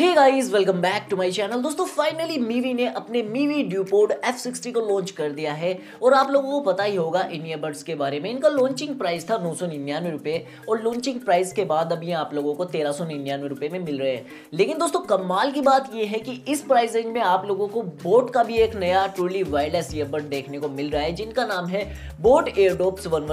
Guys welcome back to my channel दोस्तों finally Mivi ने अपने मीवी ड्यूपोर्ट F60 को लॉन्च कर दिया है। और आप लोगों को पता ही होगा इन ईयरबड्स के बारे में। इनका लॉन्चिंग प्राइस था नौ सौ निन्यानवे और लॉन्चिंग प्राइस के बाद अब ये आप लोगों को तेरह सौ में मिल रहे हैं। लेकिन दोस्तों, कमाल की बात यह है कि इस प्राइस रेंज में आप लोगों को बोट का भी एक नया ट्रूली वायरलेस ईयरबड देखने को मिल रहा है, जिनका नाम है बोट एयरडोप्स वन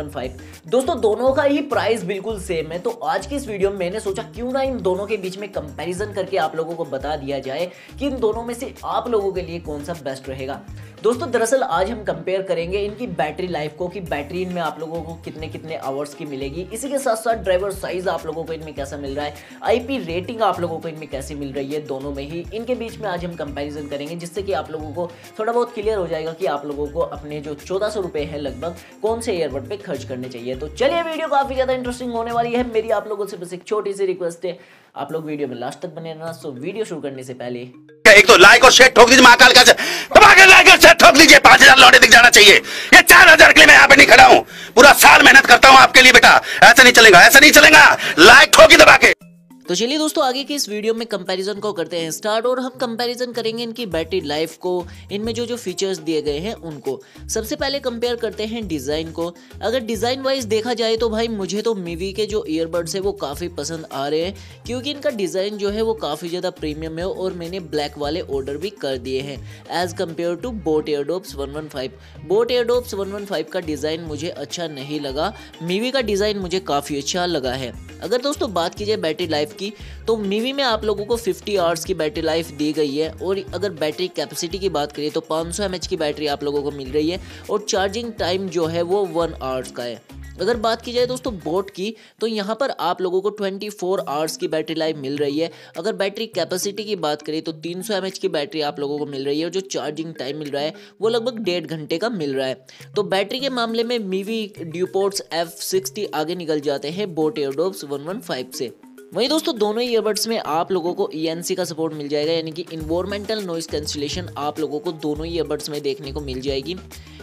दोस्तों, दोनों का ही प्राइस बिल्कुल सेम है। तो आज की इस वीडियो में मैंने सोचा क्यों ना इन दोनों के बीच में कंपेरिजन करके आप लोगों को बता दिया जाए कि इन दोनों में से आप लोगों के लिए कौन सा बेस्ट रहेगा। दोस्तों, दरअसल आज हम कंपेयर करेंगे इनकी बैटरी लाइफ को कि बैटरी इनमें आप लोगों को कितने कितने आवर्स की मिलेगी। इसी के साथ साथ ड्राइवर साइज़ आप लोगों को इनमें कैसा मिल रहा है आईपी रेटिंग आप लोगों को इनमें कैसी मिल रही है, दोनों में ही। इनके बीच में आज हम कंपेरिजन करेंगे, जिससे कि आप लोगों को थोड़ा बहुत क्लियर हो जाएगा कि आप लोगों को अपने जो चौदह सौ है लगभग, कौन से एयरबड पे खर्च करने चाहिए। तो चलिए वीडियो काफ़ी ज़्यादा इंटरेस्टिंग होने वाली है। मेरी आप लोगों से बस एक छोटी सी रिक्वेस्ट है। आप लोग वीडियो में लास्ट तक बने रहना। सो वीडियो शुरू करने से पहले एक तो लाइक और शेयर ठोक दीजिए महाकाल का। दबाकर से ठोक लीजिए, पाँच हज़ार लौटे दिख जाना चाहिए। ये चार हज़ार के लिए मैं यहाँ पे नहीं खड़ा हूँ। पूरा साल मेहनत करता हूँ आपके लिए बेटा। ऐसा नहीं चलेगा, ऐसा नहीं चलेगा। लाइक ठोकी दबा के। तो चलिए दोस्तों, आगे की इस वीडियो में कंपैरिजन को करते हैं स्टार्ट और हम कंपैरिजन करेंगे इनकी बैटरी लाइफ को, इनमें जो जो फीचर्स दिए गए हैं उनको। सबसे पहले कंपेयर करते हैं डिज़ाइन को। अगर डिज़ाइन वाइज देखा जाए तो भाई, मुझे तो मीवी के जो ईयरबड्स है वो काफ़ी पसंद आ रहे हैं, क्योंकि इनका डिज़ाइन जो है वो काफ़ी ज़्यादा प्रीमियम है और मैंने ब्लैक वाले ऑर्डर भी कर दिए हैं as compare to boAt Airdopes one one five boAt Airdopes one one five का डिज़ाइन मुझे अच्छा नहीं लगा। मीवी का डिज़ाइन मुझे काफ़ी अच्छा लगा है। अगर दोस्तों बात की जाए बैटरी लाइफ की तो मीवी में आप लोगों को 50 आवर्स की बैटरी लाइफ दी गई है। और अगर बैटरी कैपेसिटी की बात करें तो 500 सौ की बैटरी आप लोगों को मिल रही है। और चार्जिंग टाइम जो है वो वन आवर्स का है। अगर बात की जाए दोस्तों बोट की तो यहाँ पर आप लोगों को 24 फोर आवर्स की बैटरी लाइफ मिल रही है। अगर बैटरी कैपेसिटी की बात करें तो 300 सौ की बैटरी आप लोगों को मिल रही है और जो चार्जिंग टाइम मिल रहा है, वो लगभग डेढ़ घंटे का मिल रहा है। तो बैटरी के मामले में मीवी ड्यूपोर्ट्स एफ़ आगे निकल जाते हैं बोट एयरडोब्स वन से। वहीं दोस्तों, दोनों ही ईयरबड्स में आप लोगों को ई e का सपोर्ट मिल जाएगा, यानी कि इन्वायरमेंटल नॉइस कैंसिलेशन आप लोगों को दोनों ही ईयरबड्स में देखने को मिल जाएगी।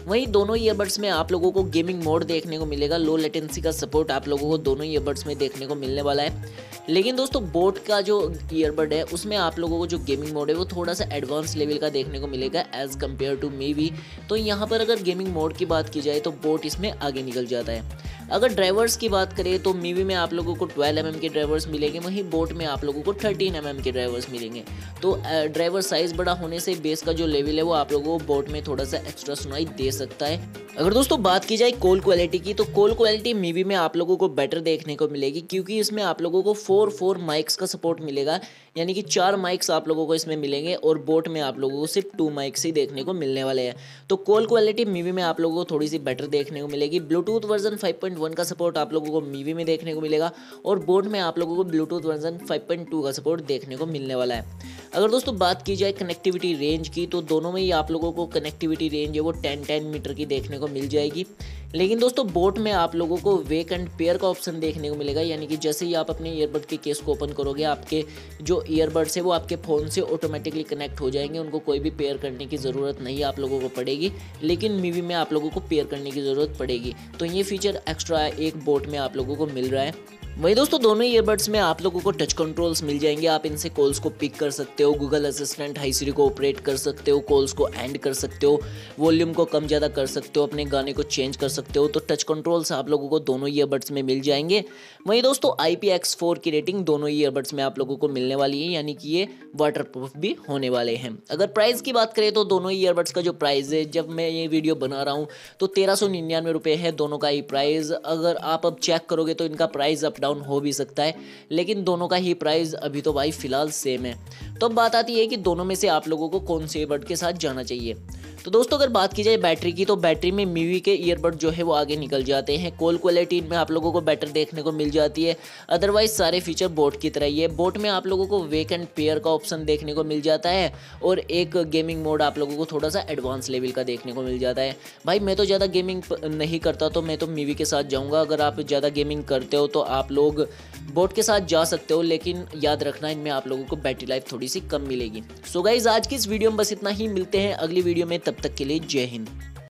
वहीं दोनों ईयरबड्स में आप लोगों को गेमिंग मोड देखने को मिलेगा लो लेटेंसी का सपोर्ट आप लोगों को दोनों ईयरबड्स में देखने को मिलने वाला है। लेकिन दोस्तों बोट का जो ईयरबड है, उसमें आप लोगों को जो गेमिंग मोड है, वो थोड़ा सा एडवांस लेवल का देखने को मिलेगा as compare to may we तो यहाँ पर अगर गेमिंग मोड की बात की जाए तो बोट इसमें आगे निकल जाता है। अगर ड्राइवर्स की बात करें तो मीवी में आप लोगों को 12 एम mm के ड्राइवर्स मिलेंगे, वहीं बोट में आप लोगों को 13 एम mm के ड्राइवर्स मिलेंगे। तो ड्राइवर साइज़ बड़ा होने से बेस का जो लेवल है वो आप लोगों को बोट में थोड़ा सा एक्स्ट्रा सुनाई दे सकता है। अगर दोस्तों बात की जाए कोल क्वालिटी की तो कोल क्वालिटी मीवी में आप लोगों को बेटर देखने को मिलेगी, क्योंकि इसमें आप लोगों को फोर फोर माइक्स का सपोर्ट मिलेगा, यानी कि चार माइक्स आप लोगों को इसमें मिलेंगे और बोट में आप लोगों को सिर्फ़ टू माइक्स ही देखने को मिलने वाले हैं। तो कॉल क्वालिटी मीवी में आप लोगों को थोड़ी सी बेटर देखने को मिलेगी। ब्लूटूथ वर्जन 5.1 का सपोर्ट आप लोगों को मीवी में देखने को मिलेगा और बोर्ड में आप लोगों को ब्लूटूथ वर्जन 5.2 का सपोर्ट देखने को मिलने वाला है। अगर दोस्तों बात की जाए कनेक्टिविटी रेंज की तो दोनों में ही आप लोगों को कनेक्टिविटी रेंज है वो टेन टेन मीटर की देखने को मिल जाएगी। लेकिन दोस्तों बोट में आप लोगों को वेक एंड पेयर का ऑप्शन देखने को मिलेगा, यानी कि जैसे ही आप अपने ईयरबड के केस को ओपन करोगे, आपके जो ईयरबड्स है वो आपके फ़ोन से ऑटोमेटिकली कनेक्ट हो जाएँगे, उनको कोई भी पेयर करने की ज़रूरत नहीं आप लोगों को पड़ेगी। लेकिन मीवी में आप लोगों को पेयर करने की ज़रूरत पड़ेगी। तो ये फीचर एक्स्ट्रा एक बोट में आप लोगों को मिल रहा है। वही दोस्तों, दोनों ईयरबड्स में आप लोगों को टच कंट्रोल्स मिल जाएँगे। आप इनसे कॉल्स को पिक कर सकते हो गूगल असिस्टेंट हाई सीरी को ऑपरेट कर सकते हो कॉल्स को एंड कर सकते हो वॉल्यूम को कम ज़्यादा कर सकते हो, अपने गाने को चेंज कर सकते हो तो टच कंट्रोल्स आप लोगों को दोनों ईयरबड्स में मिल जाएँगे। वहीं दोस्तों आई की रेटिंग दोनों ईयरबड्स में आप लोगों को मिलने वाली है, यानी कि ये वाटर भी होने वाले हैं। अगर प्राइस की बात करें तो दोनों ईयरबड्स का जो प्राइस है, जब मैं ये वीडियो बना रहा हूँ तो तेरह है दोनों का ही प्राइस अगर आप अब चेक करोगे तो इनका प्राइस अप डाउन हो भी सकता है, लेकिन दोनों का ही प्राइस अभी तो भाई फ़िलहाल सेम है। तो अब बात आती है कि दोनों में से आप लोगों को कौन से बर्ड के साथ जाना चाहिए। तो दोस्तों, अगर बात की जाए बैटरी की तो बैटरी में मीवी के ईयरबड जो है वो आगे निकल जाते हैं। कॉल क्वालिटी इनमें आप लोगों को बेटर देखने को मिल जाती है। अदरवाइज़ सारे फीचर बोट की तरह ही है। बोट में आप लोगों को वेक एंड पेयर का ऑप्शन देखने को मिल जाता है और एक गेमिंग मोड आप लोगों को थोड़ा सा एडवांस लेवल का देखने को मिल जाता है। भाई, मैं तो ज़्यादा गेमिंग नहीं करता तो मैं तो मीवी के साथ जाऊँगा। अगर आप ज़्यादा गेमिंग करते हो तो आप लोग बोट के साथ जा सकते हो, लेकिन याद रखना, इनमें आप लोगों को बैटरी लाइफ थोड़ी सी कम मिलेगी। सो गाइज़ आज की इस वीडियो में बस इतना ही। मिलते हैं अगली वीडियो में तब तक के लिए जय हिंद।